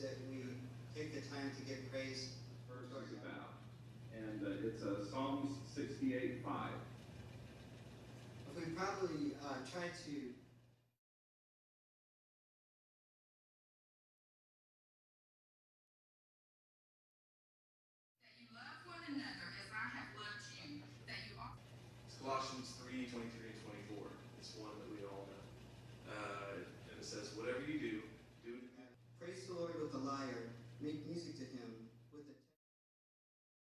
that we take the time to give praise. for talking about. And uh, it's uh, Psalms 68 5. If we probably uh, try to